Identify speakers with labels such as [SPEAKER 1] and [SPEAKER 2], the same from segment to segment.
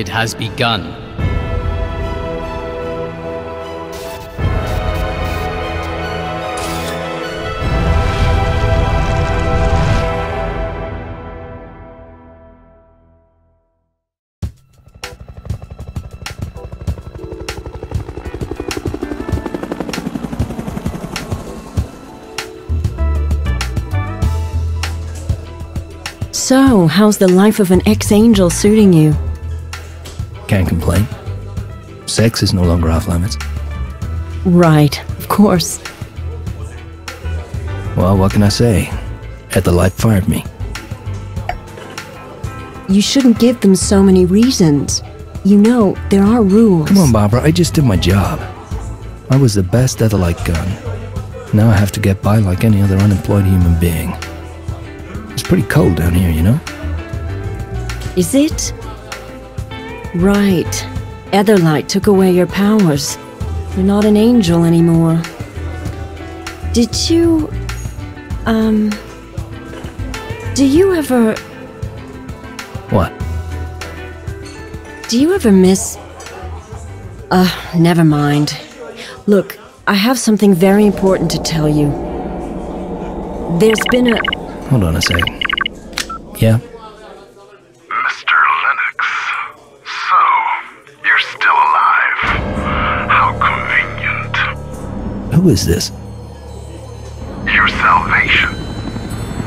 [SPEAKER 1] It has begun.
[SPEAKER 2] So, how's the life of an ex-angel suiting you?
[SPEAKER 3] Can't complain. Sex is no longer off limits.
[SPEAKER 2] Right, of course.
[SPEAKER 3] Well, what can I say? Etherlight fired me.
[SPEAKER 2] You shouldn't give them so many reasons. You know, there are rules.
[SPEAKER 3] Come on, Barbara, I just did my job. I was the best Etherlight gun. Now I have to get by like any other unemployed human being. It's pretty cold down here, you know?
[SPEAKER 2] Is it? Right. Etherlight took away your powers. You're not an angel anymore. Did you... Um... Do you ever...
[SPEAKER 3] What?
[SPEAKER 2] Do you ever miss... Uh, never mind. Look, I have something very important to tell you. There's been a...
[SPEAKER 3] Hold on a sec. Yeah? Who is this?
[SPEAKER 4] Your salvation.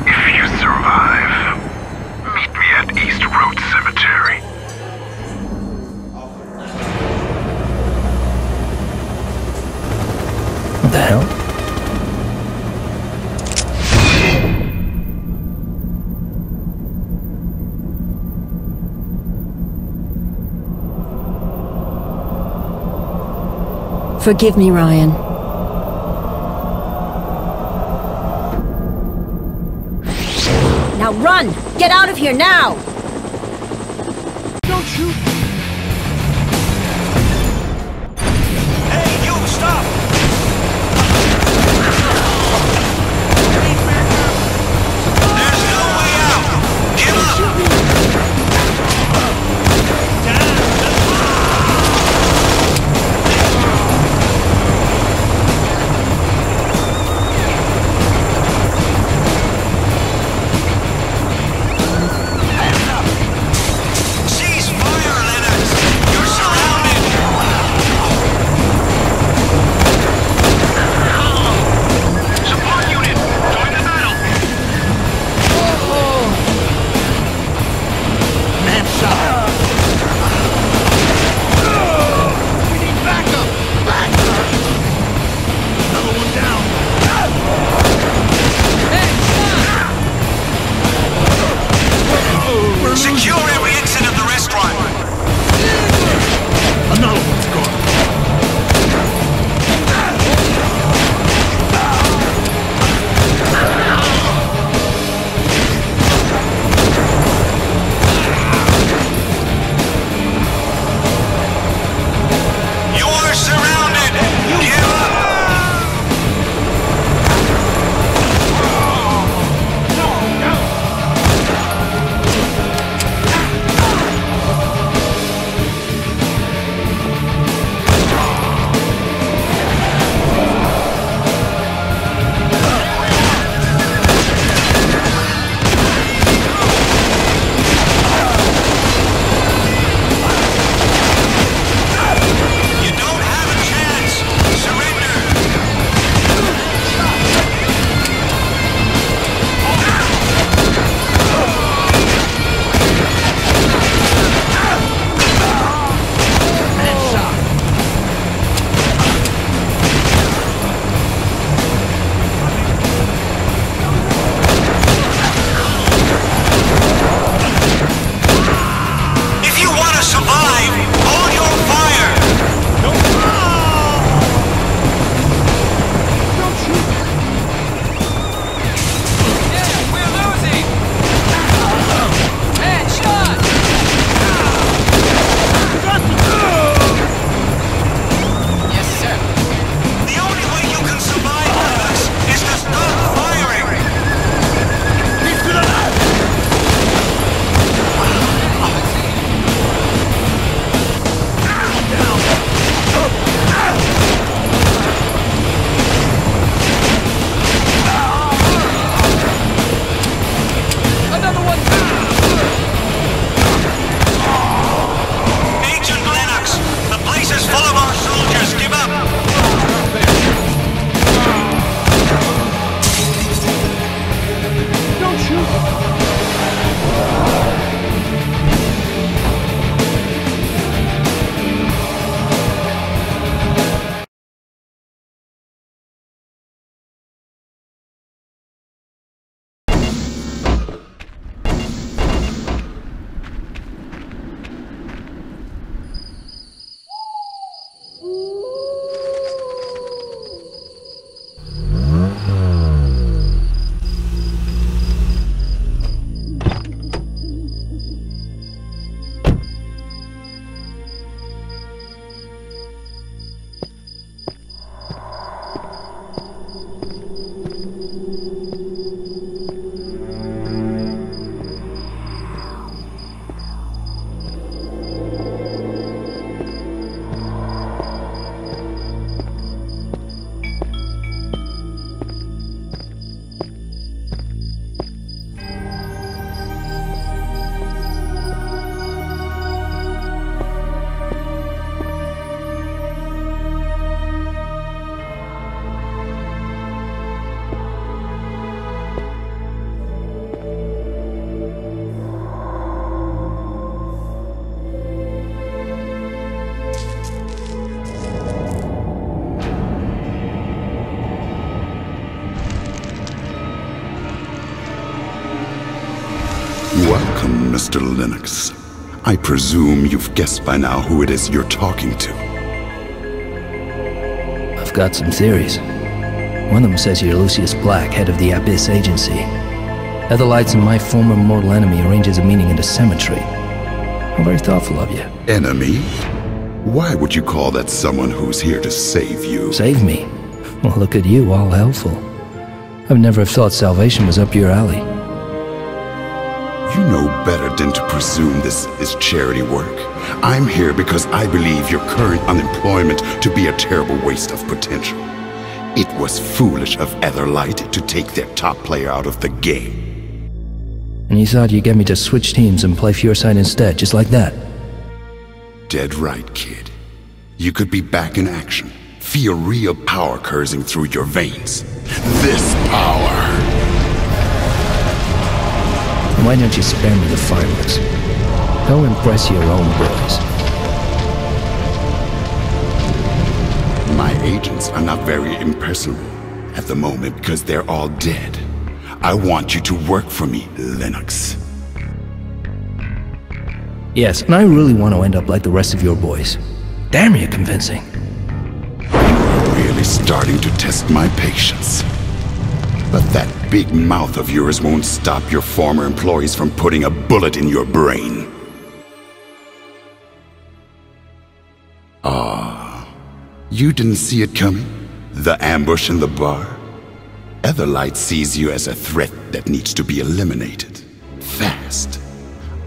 [SPEAKER 4] If you survive, meet me at East Road Cemetery.
[SPEAKER 3] What the hell?
[SPEAKER 2] Forgive me, Ryan. Here now!
[SPEAKER 1] Mr. Lennox. I presume you've guessed by now who it is you're talking to.
[SPEAKER 3] I've got some theories. One of them says you're Lucius Black, head of the Abyss Agency. Etherlights and my former mortal enemy arranges a meeting in the cemetery. How very thoughtful of you.
[SPEAKER 1] Enemy? Why would you call that someone who's here to save you?
[SPEAKER 3] Save me. Well, look at you, all helpful. I've never have thought salvation was up your alley.
[SPEAKER 1] Better than to presume this is charity work. I'm here because I believe your current unemployment to be a terrible waste of potential. It was foolish of Etherlight to take their top player out of the game.
[SPEAKER 3] And you thought you'd get me to switch teams and play for your side instead, just like that?
[SPEAKER 1] Dead right, kid. You could be back in action. Feel real power coursing through your veins. This power!
[SPEAKER 3] Why don't you spare me the fireworks? Go impress your own boys.
[SPEAKER 1] My agents are not very impersonable at the moment because they're all dead. I want you to work for me, Lennox.
[SPEAKER 3] Yes, and I really want to end up like the rest of your boys. Damn, you're convincing.
[SPEAKER 1] You're really starting to test my patience. But that big mouth of yours won't stop your former employees from putting a bullet in your brain. Ah, you didn't see it coming? The ambush in the bar? Etherlight sees you as a threat that needs to be eliminated. Fast.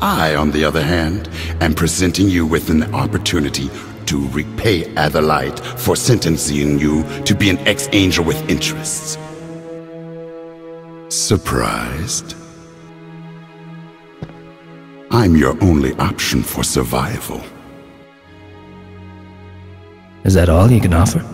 [SPEAKER 1] I, on the other hand, am presenting you with an opportunity to repay Etherlight for sentencing you to be an ex-angel with interests. Surprised? I'm your only option for survival.
[SPEAKER 3] Is that all you can offer?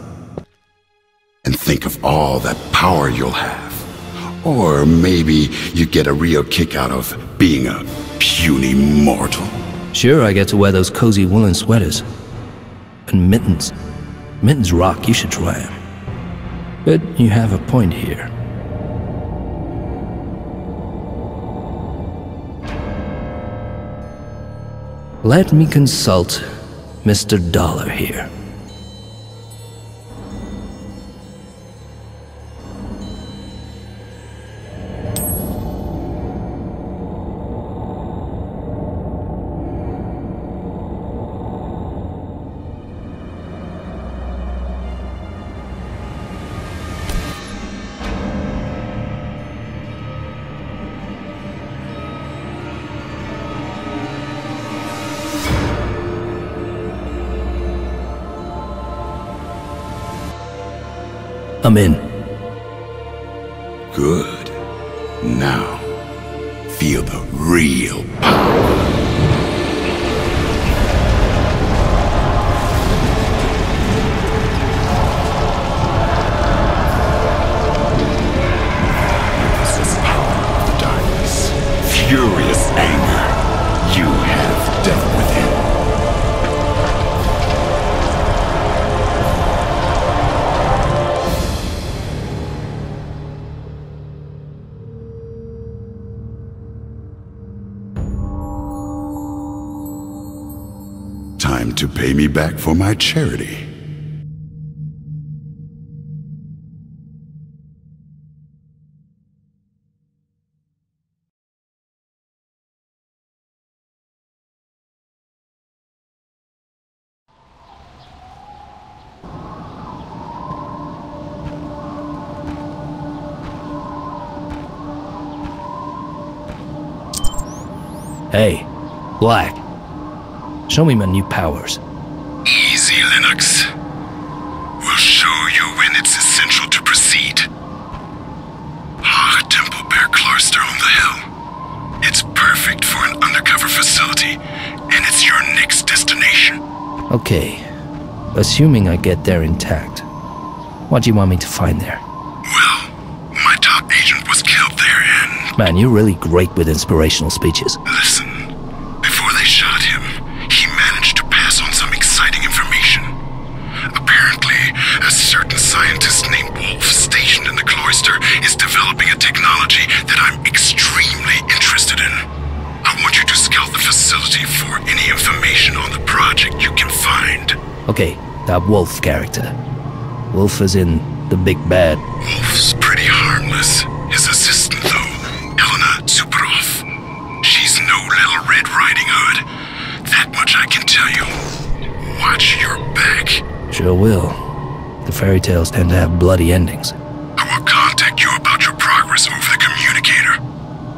[SPEAKER 1] And think of all that power you'll have. Or maybe you get a real kick out of being a puny mortal.
[SPEAKER 3] Sure, I get to wear those cozy woolen sweaters. And mittens. Mittens rock, you should try them. But you have a point here. Let me consult Mr. Dollar here. I'm
[SPEAKER 1] for my charity.
[SPEAKER 3] Hey, Black. Show me my new powers. Okay, assuming I get there intact. What do you want me to find there?
[SPEAKER 1] Well, my top agent was killed there, and
[SPEAKER 3] Man, you're really great with inspirational speeches.
[SPEAKER 1] That
[SPEAKER 3] Wolf character. Wolf is in The Big Bad.
[SPEAKER 1] Wolf's pretty harmless. His assistant, though, Helena Suprov. She's no little Red Riding Hood. That much I can tell you. Watch your back.
[SPEAKER 3] Sure will. The fairy tales tend to have bloody endings.
[SPEAKER 1] I will contact you about your progress over the communicator.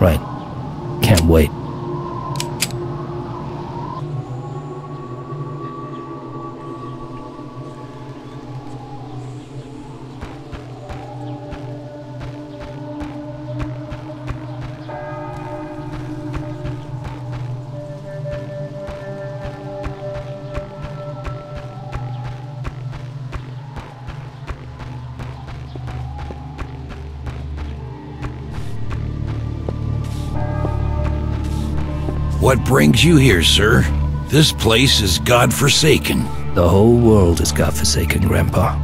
[SPEAKER 3] Right. Can't wait.
[SPEAKER 5] Brings you here, sir? This place is God-forsaken.
[SPEAKER 3] The whole world is godforsaken, Grandpa.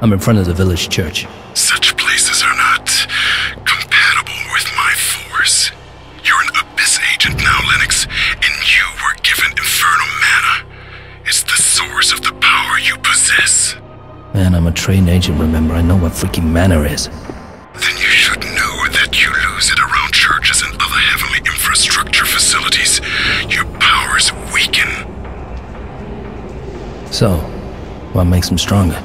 [SPEAKER 3] I'm in front of the village church.
[SPEAKER 1] Such places are not compatible with my force. You're an Abyss agent now, Lennox, and you were given Infernal Mana. It's the source of the power you possess.
[SPEAKER 3] Man, I'm a trained agent, remember? I know what freaking mana is.
[SPEAKER 1] Then you should know that you lose it around churches and other heavenly infrastructure facilities. Your powers weaken.
[SPEAKER 3] So, what makes them stronger?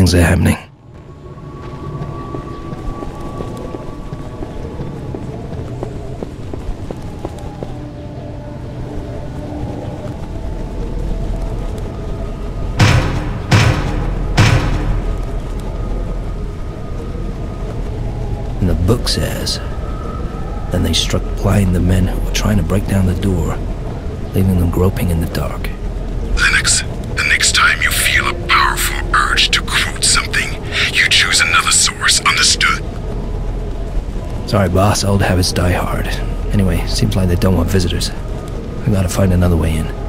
[SPEAKER 3] Things are happening. And the book says, Then they struck blind the men who were trying to break down the door, leaving them groping in the dark.
[SPEAKER 1] Lennox, the next time choose another source, understood?
[SPEAKER 3] Sorry, boss, old habits die hard. Anyway, seems like they don't want visitors. I gotta find another way in.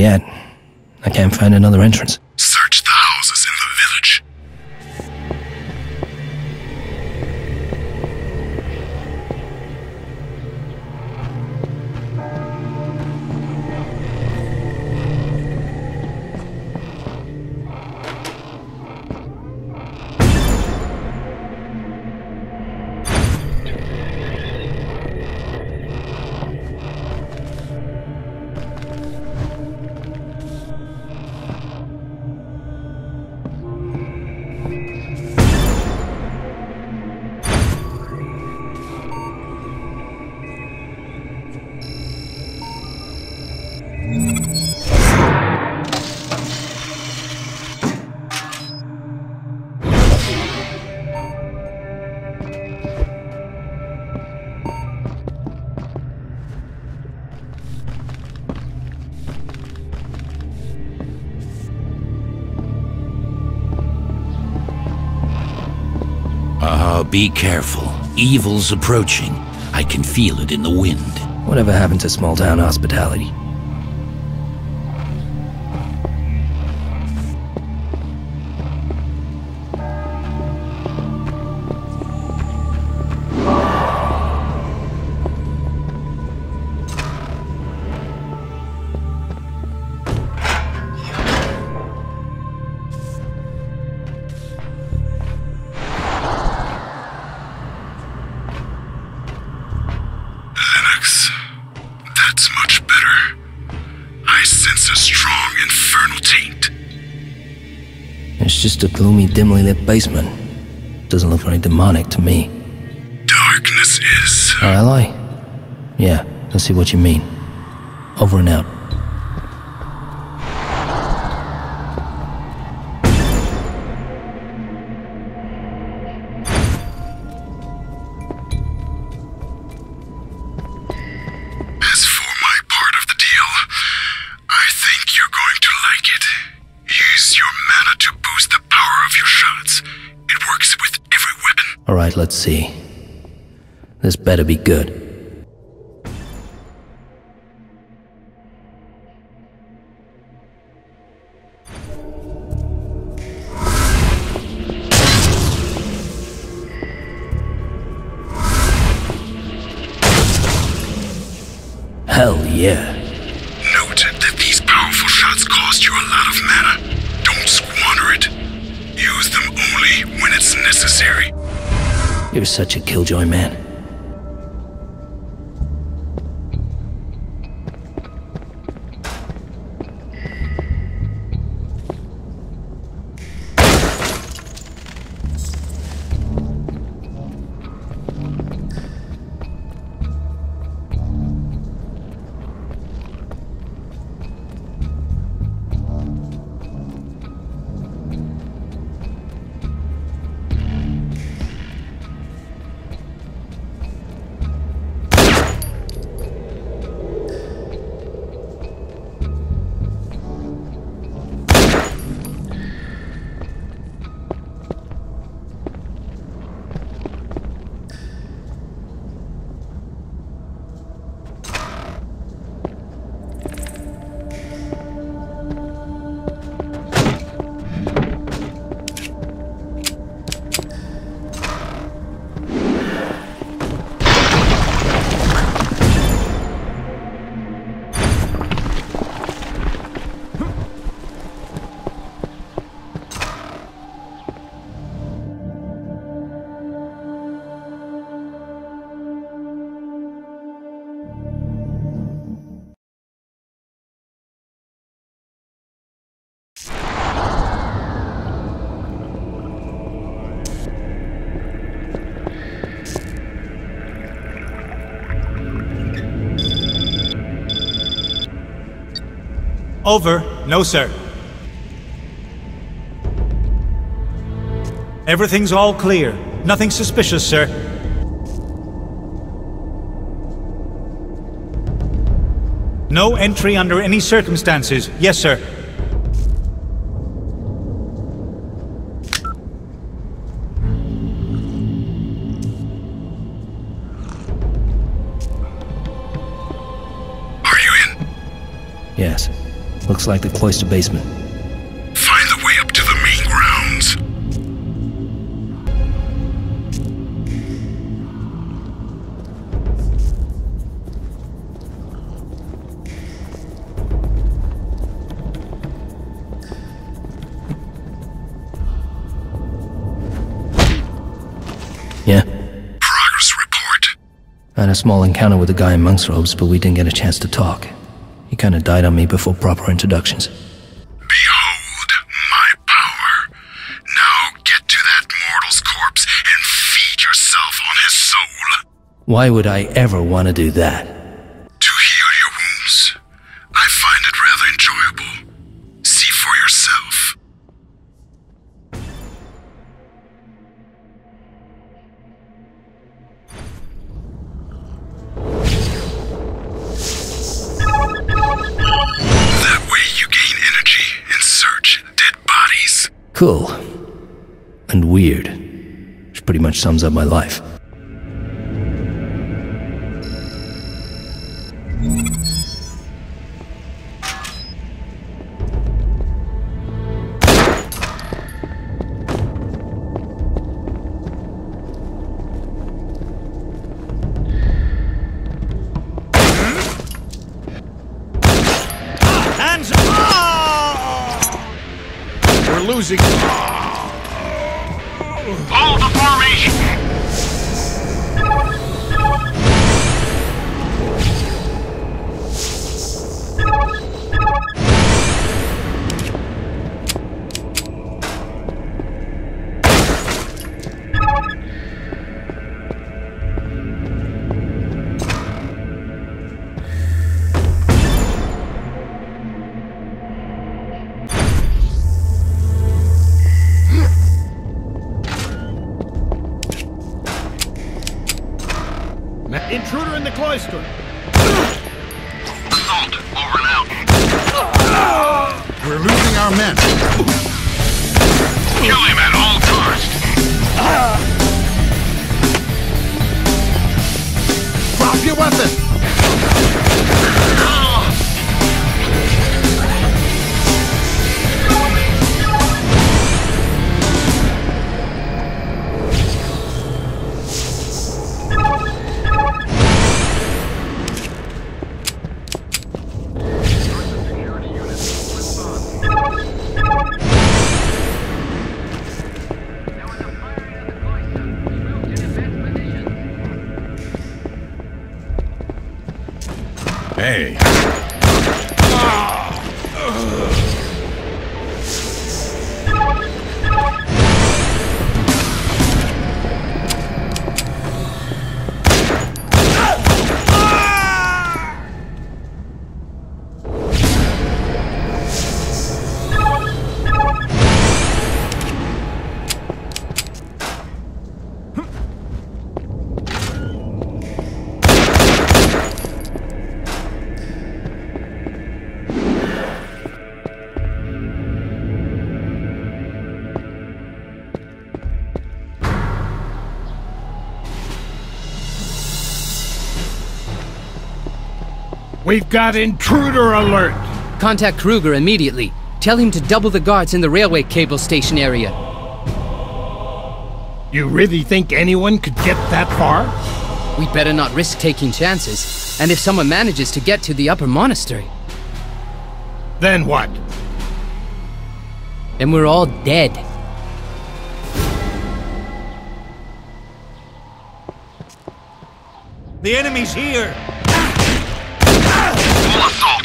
[SPEAKER 1] Yet. I can't find another entrance.
[SPEAKER 5] Be careful. Evil's approaching. I can feel it in the wind.
[SPEAKER 1] Whatever happened to small town hospitality? Just a gloomy, dimly lit basement. Doesn't look very demonic to me.
[SPEAKER 3] Darkness is.
[SPEAKER 1] Ally? Yeah, I see what you mean. Over and out. Let's see. This better be good. Killjoy man.
[SPEAKER 4] Over. No, sir. Everything's all clear. Nothing suspicious, sir. No entry under any circumstances. Yes, sir.
[SPEAKER 3] Like the cloister basement.
[SPEAKER 1] Find the way up to the main grounds.
[SPEAKER 3] Yeah?
[SPEAKER 1] Progress report.
[SPEAKER 3] I had a small encounter with a guy in monk's robes, but we didn't get a chance to talk. He kinda died on me before proper introductions.
[SPEAKER 1] Behold my power. Now get to that mortal's corpse and feed yourself on his soul.
[SPEAKER 3] Why would I ever want to do that? Cool. And weird. Which pretty much sums up my life.
[SPEAKER 6] We're We've got intruder alert.
[SPEAKER 7] Contact Kruger immediately. Tell him to double the guards in the railway cable station area.
[SPEAKER 6] You really think anyone could get that far?
[SPEAKER 7] We'd better not risk taking chances. And if someone manages to get to the upper monastery,
[SPEAKER 6] Then what?
[SPEAKER 7] then we're all dead.
[SPEAKER 6] The enemy's here.
[SPEAKER 4] Full assault,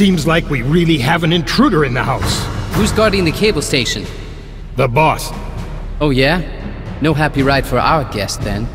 [SPEAKER 8] Seems like we really have an intruder in the house.
[SPEAKER 7] Who's guarding the cable station?
[SPEAKER 8] The boss.
[SPEAKER 7] Oh, yeah? No happy ride for our guest then.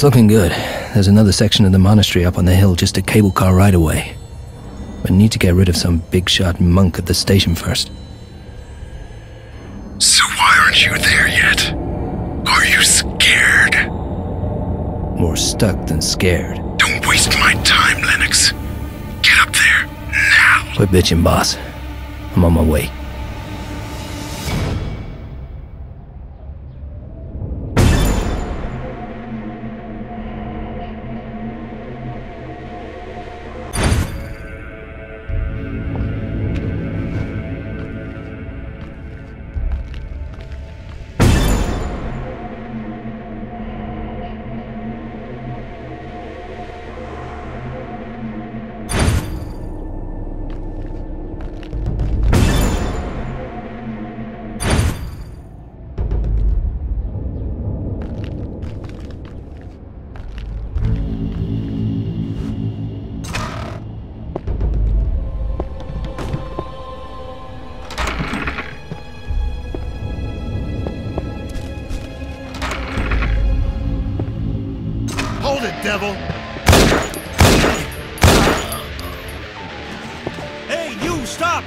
[SPEAKER 3] It's looking good. There's another section of the monastery up on the hill just a cable car right away. But need to get rid of some big shot monk at the station first.
[SPEAKER 1] So why aren't you there yet? Are you scared?
[SPEAKER 3] More stuck than scared.
[SPEAKER 1] Don't waste my time, Lennox. Get up there, now.
[SPEAKER 3] Quit bitching, boss. I'm on my way.
[SPEAKER 6] Devil! Hey, you, stop!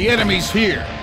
[SPEAKER 1] The
[SPEAKER 9] enemy's here.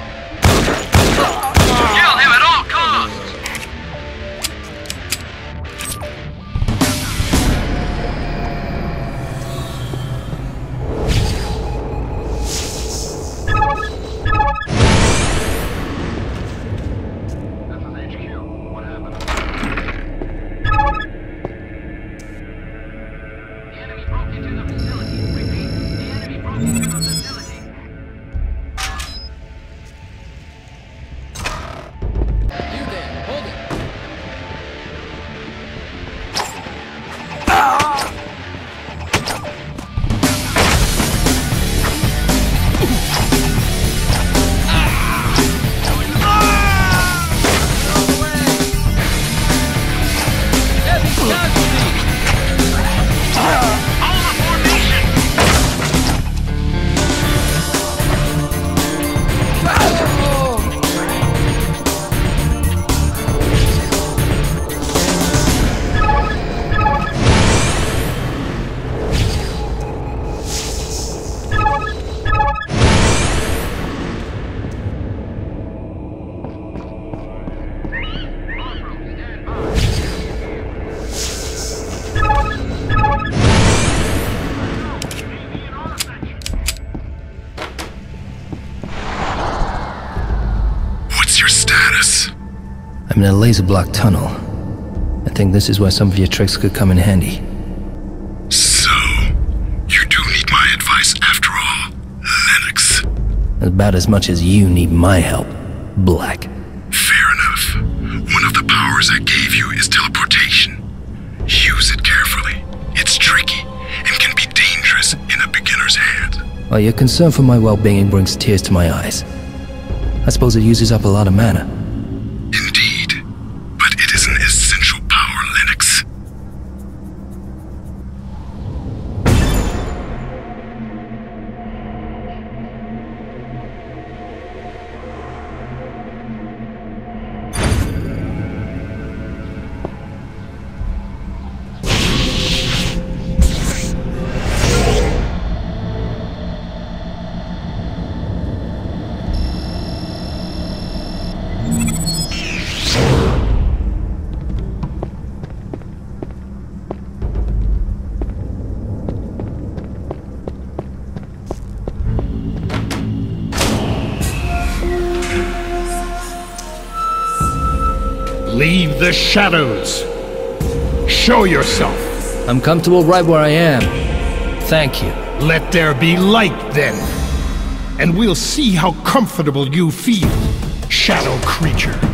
[SPEAKER 3] A laser block tunnel. I think this is where some of your tricks could come in handy.
[SPEAKER 1] So, you do need my advice after all, Lennox.
[SPEAKER 3] About as much as you need my help, Black.
[SPEAKER 1] Fair enough. One of the powers I gave you is teleportation. Use it carefully. It's tricky and can be dangerous in a beginner's hands.
[SPEAKER 3] While your concern for my well-being brings tears to my eyes. I suppose it uses up a lot of mana.
[SPEAKER 8] Shadows. Show yourself.
[SPEAKER 3] I'm comfortable right where I am. Thank you.
[SPEAKER 8] Let there be light then. And we'll see how comfortable you feel, shadow creature.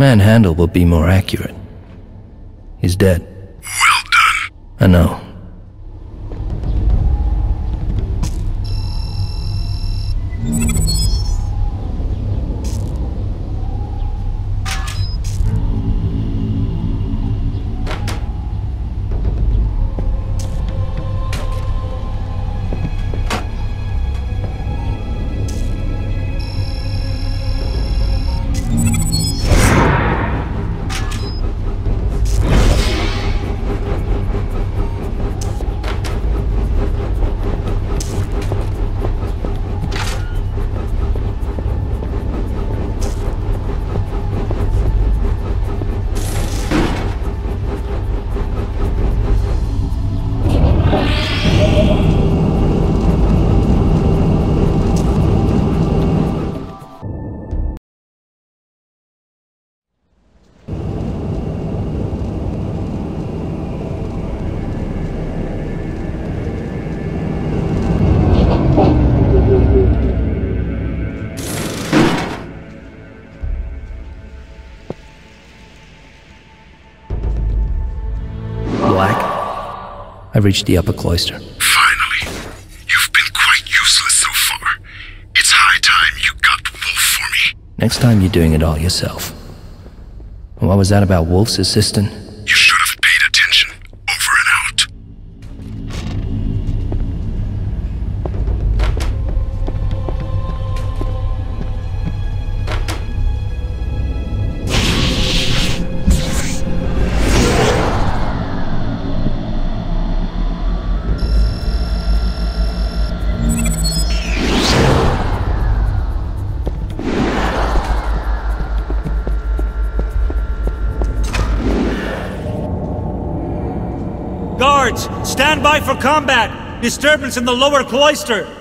[SPEAKER 3] Manhandle will be more accurate. He's dead.
[SPEAKER 1] Well done.
[SPEAKER 3] I know. I've reached the upper cloister.
[SPEAKER 1] Finally. You've been quite useless so far. It's high time you got Wolf for me.
[SPEAKER 3] Next time you're doing it all yourself. What was that about Wolf's assistant?
[SPEAKER 6] Stand by for combat! Disturbance in the lower cloister!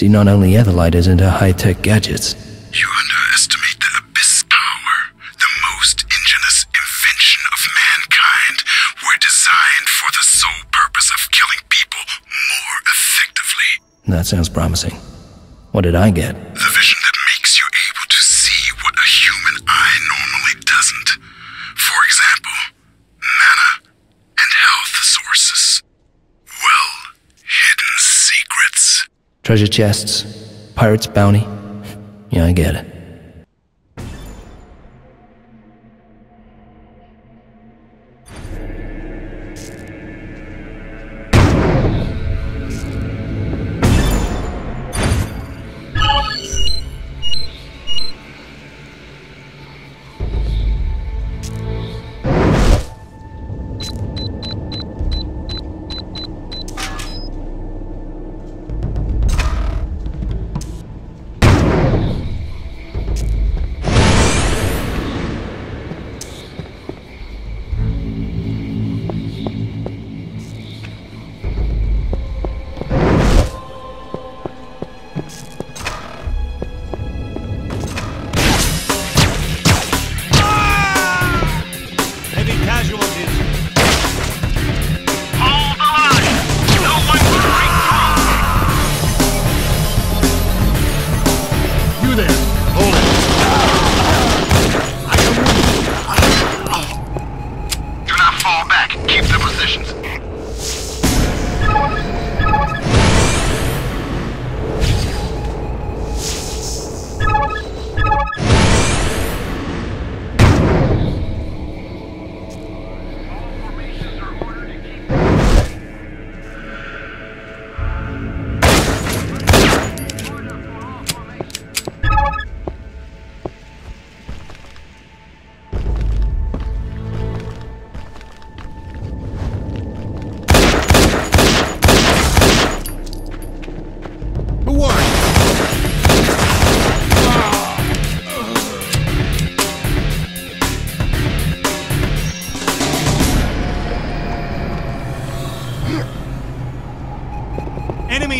[SPEAKER 3] See not only Etherlighters into high-tech gadgets.
[SPEAKER 1] You underestimate the Abyss power. The most ingenious invention of mankind were designed for the sole purpose of killing people more effectively.
[SPEAKER 3] That sounds promising. What did I get? Treasure chests? Pirate's bounty? Yeah, I get it.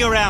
[SPEAKER 6] Around!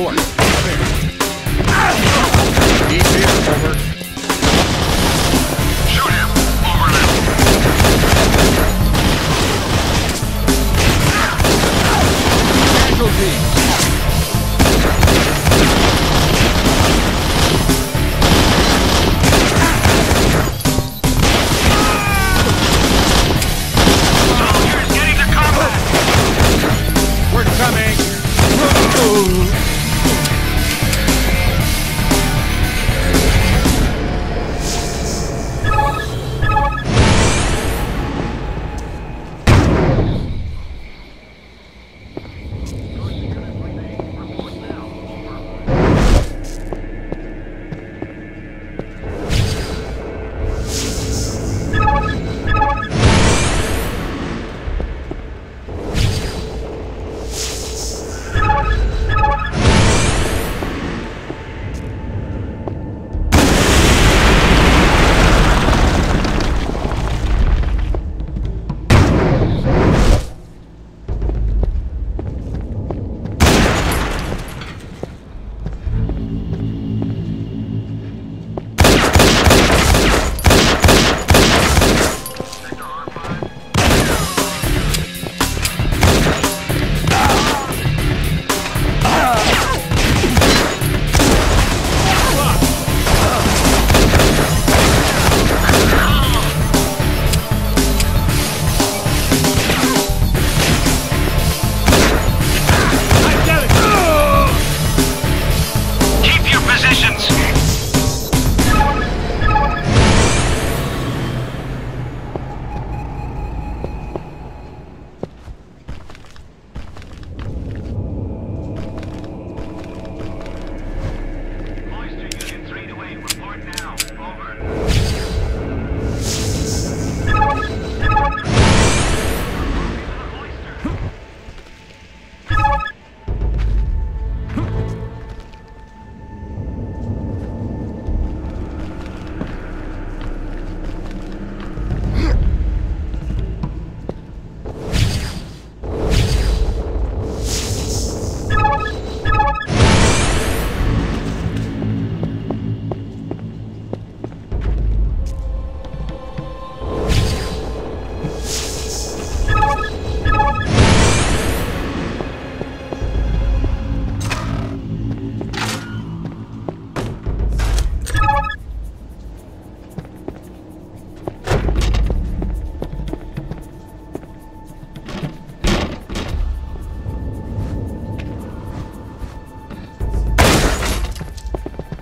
[SPEAKER 9] Report.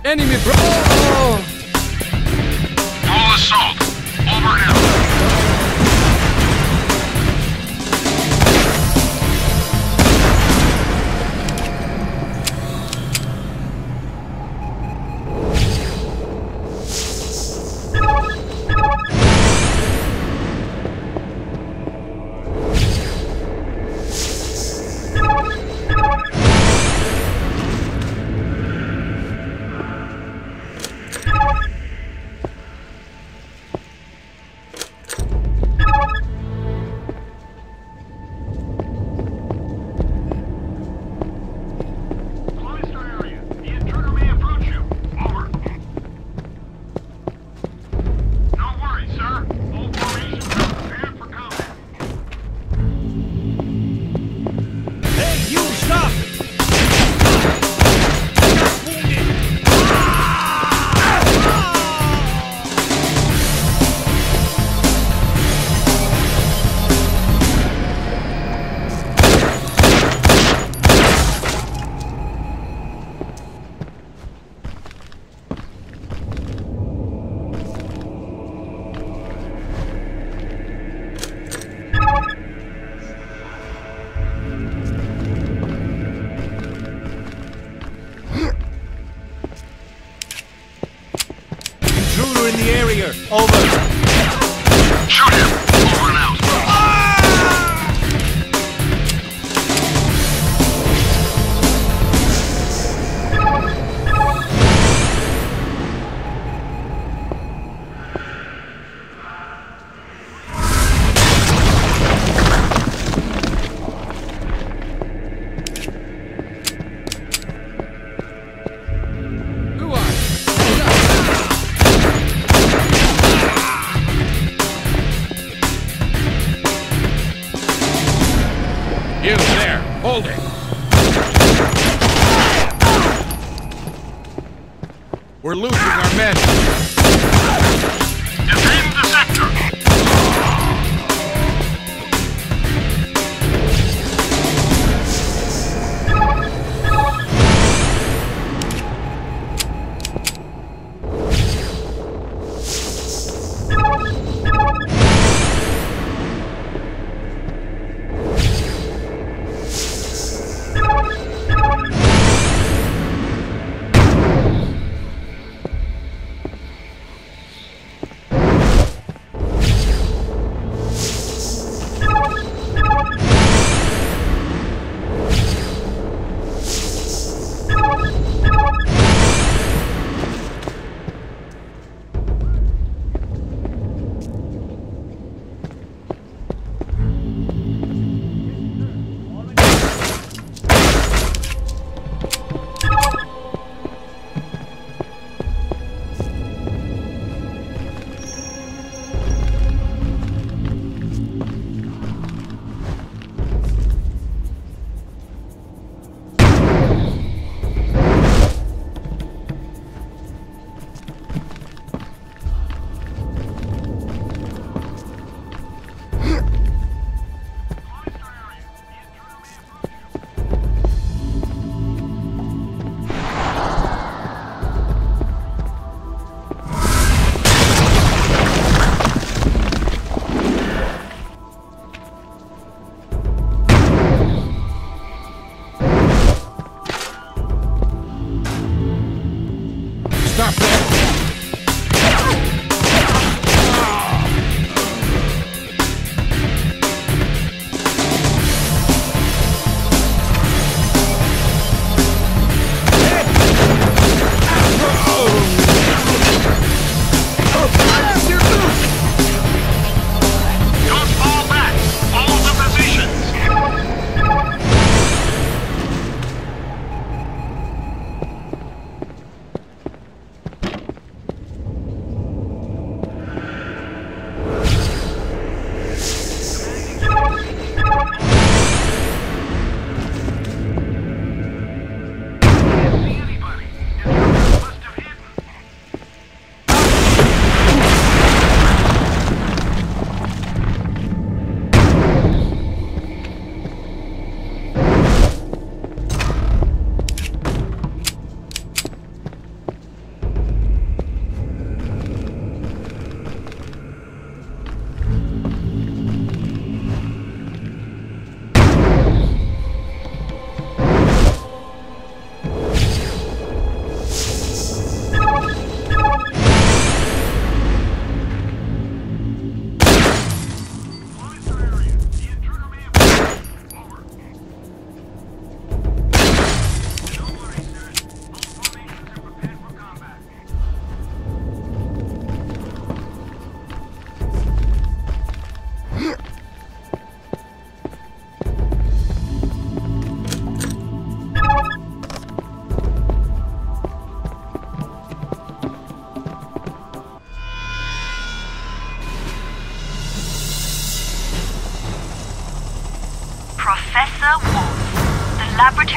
[SPEAKER 6] Enemy, bro!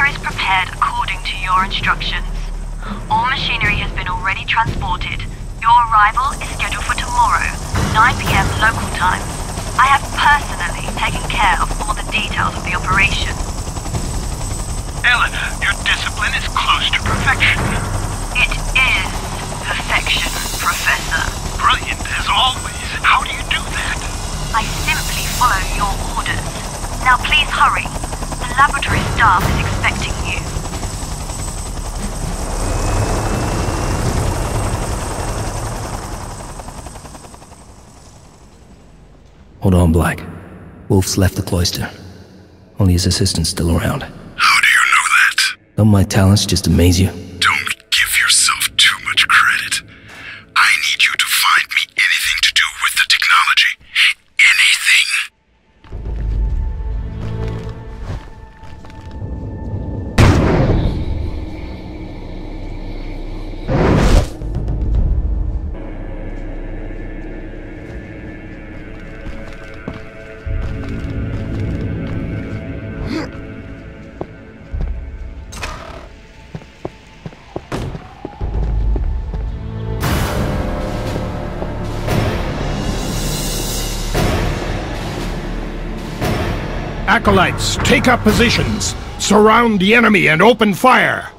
[SPEAKER 10] Laboratory is prepared according to your instructions. All machinery has been already transported. Your arrival is scheduled for tomorrow, 9 p.m. local time. I have personally taken care of all the details of the operation.
[SPEAKER 11] Eleanor, your discipline is close to perfection.
[SPEAKER 10] It is perfection, Professor.
[SPEAKER 11] Brilliant as always. How do you do that?
[SPEAKER 10] I simply follow your orders. Now please hurry. The laboratory staff is expecting you.
[SPEAKER 1] Hold on, Black. Wolf's left the cloister. Only his assistant's still around.
[SPEAKER 3] How do you know that?
[SPEAKER 1] Don't my talents just amaze you?
[SPEAKER 7] Acolytes, take up positions. Surround the enemy and open fire.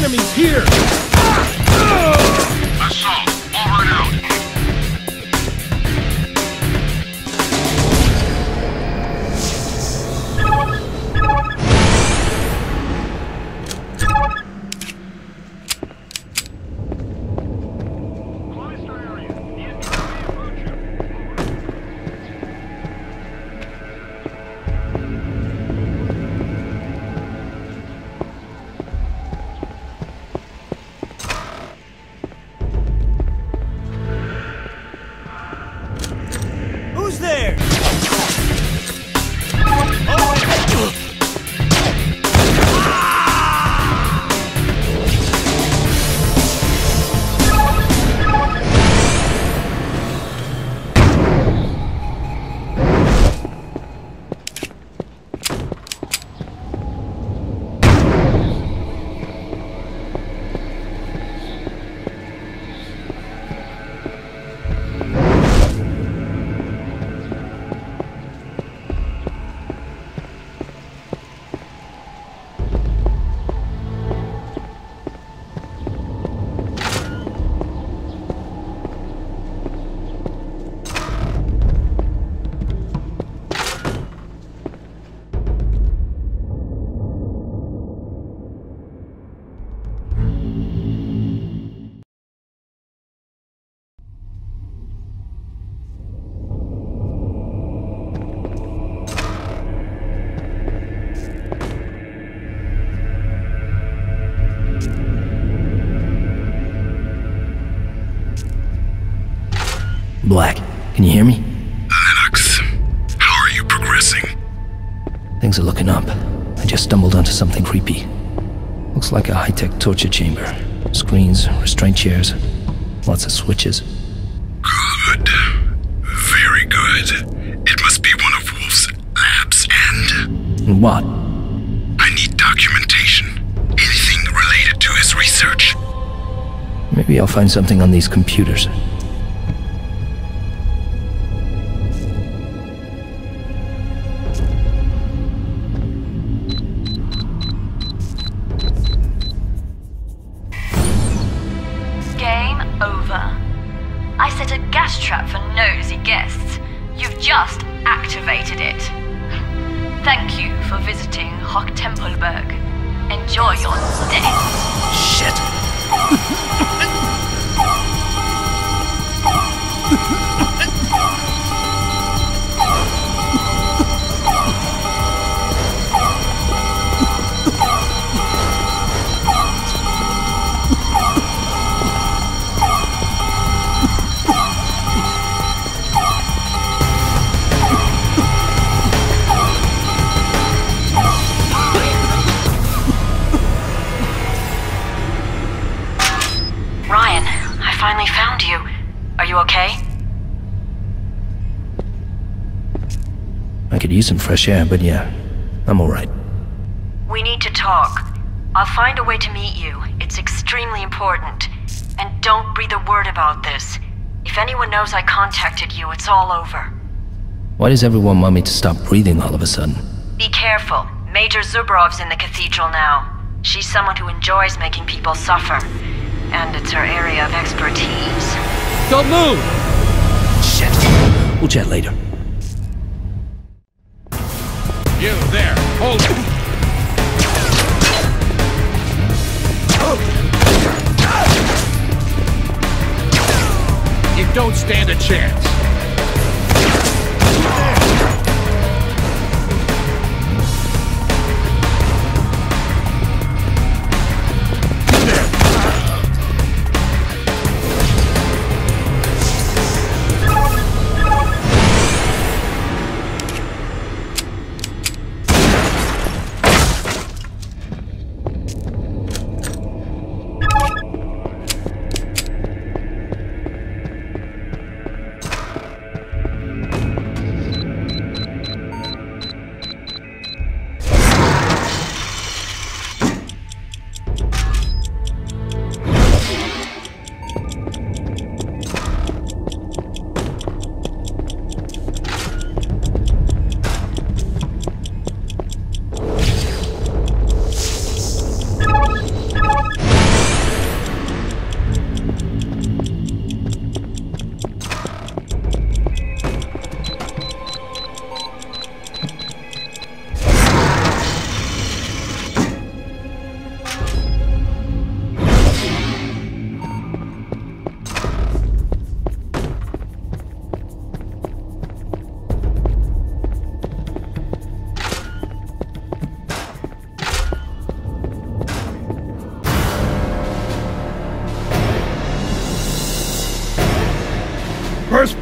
[SPEAKER 8] Enemies here!
[SPEAKER 3] Can you hear me?
[SPEAKER 1] Lennox, how are you progressing?
[SPEAKER 3] Things are looking up. I just stumbled onto something creepy. Looks like a high-tech torture chamber. Screens, restraint chairs, lots of switches.
[SPEAKER 1] Good. Very good. It must be one of Wolf's labs and
[SPEAKER 3] And what?
[SPEAKER 1] I need documentation. Anything related to his research.
[SPEAKER 3] Maybe I'll find something on these computers.
[SPEAKER 10] I set a gas trap for nosy guests. You've just activated it. Thank you for visiting Hochtempelberg. Enjoy your stay.
[SPEAKER 3] Shit.
[SPEAKER 2] you okay?
[SPEAKER 3] I could use some fresh air, but yeah, I'm alright.
[SPEAKER 2] We need to talk. I'll find a way to meet you. It's extremely important. And don't breathe a word about this. If anyone knows I contacted you, it's all over.
[SPEAKER 3] Why does everyone want me to stop breathing all of a sudden?
[SPEAKER 2] Be careful. Major Zubrov's in the cathedral now. She's someone who enjoys making people suffer. And it's her area of expertise.
[SPEAKER 6] Don't move!
[SPEAKER 3] Shit. We'll chat later.
[SPEAKER 9] You there, hold it. You don't stand a chance.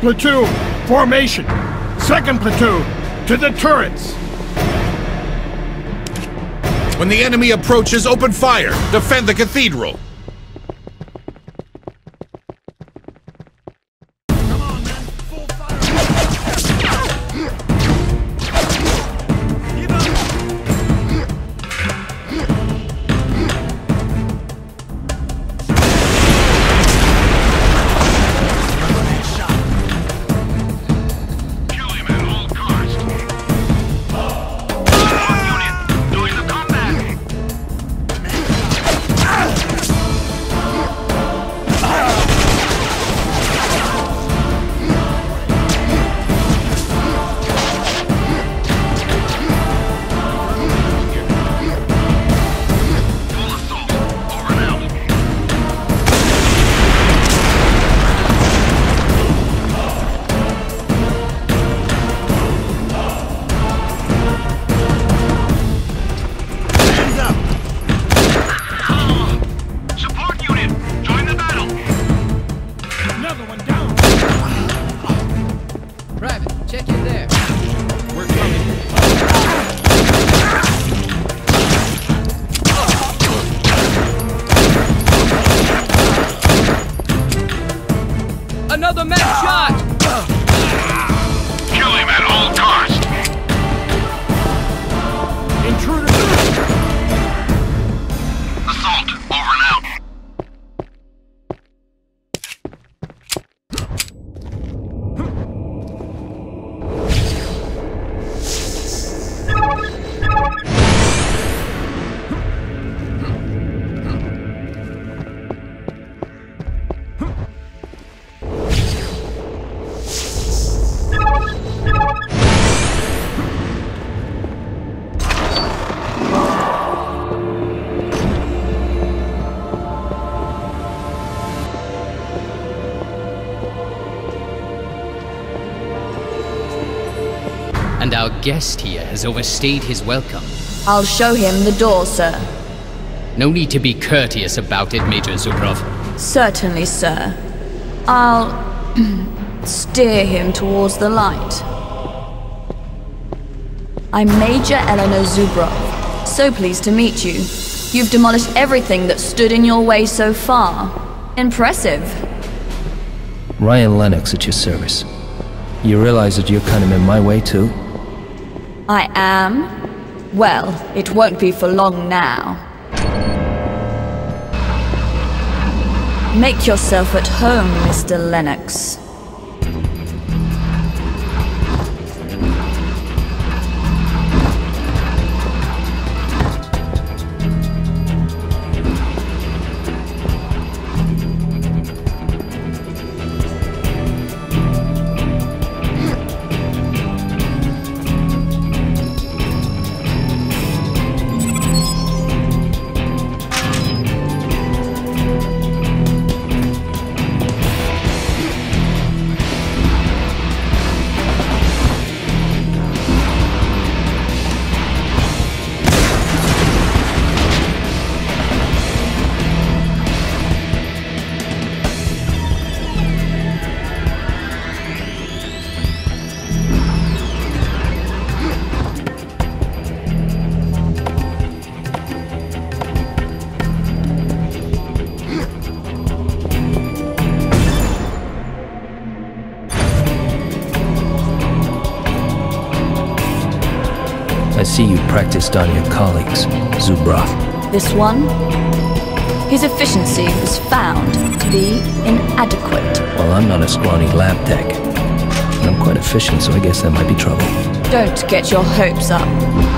[SPEAKER 8] Platoon, formation. Second platoon, to the turrets.
[SPEAKER 9] When the enemy approaches, open fire. Defend the cathedral.
[SPEAKER 11] And
[SPEAKER 7] our guest here has overstayed his welcome.
[SPEAKER 10] I'll show him the door, sir.
[SPEAKER 7] No need to be courteous about it, Major Zubrov.
[SPEAKER 10] Certainly, sir. I'll steer him towards the light. I'm Major Eleanor Zubrov. So pleased to meet you. You've demolished everything that stood in your way so far. Impressive.
[SPEAKER 3] Ryan Lennox at your service. You realize that you're kind of in my way, too?
[SPEAKER 10] I am. Well, it won't be for long now. Make yourself at home, Mr. Lennox.
[SPEAKER 3] Practiced on your colleagues, Zubrov.
[SPEAKER 10] This one? His efficiency was found to be inadequate.
[SPEAKER 3] Well, I'm not a scrawny lab tech. And I'm quite efficient, so I guess that might be trouble.
[SPEAKER 10] Don't get your hopes up.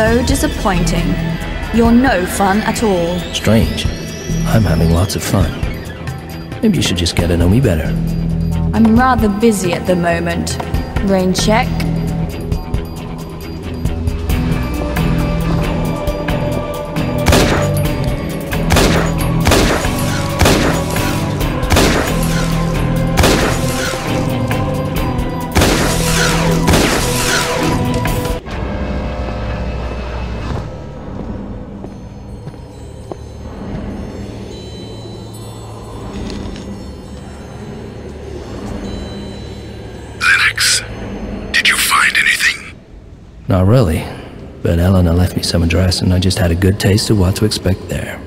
[SPEAKER 10] So disappointing. You're no fun at all.
[SPEAKER 3] Strange. I'm having lots of fun. Maybe you should just get to know me better.
[SPEAKER 10] I'm rather busy at the moment. Rain check.
[SPEAKER 3] Not really. But Eleanor left me some address, and I just had a good taste of what to expect there.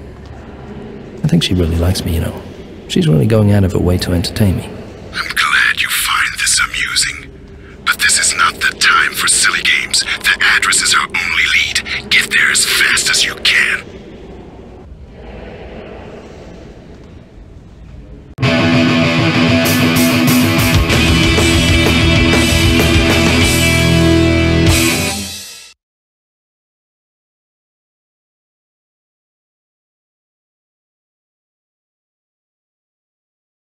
[SPEAKER 3] I think she really likes me, you know. She's really going out of her way to entertain me.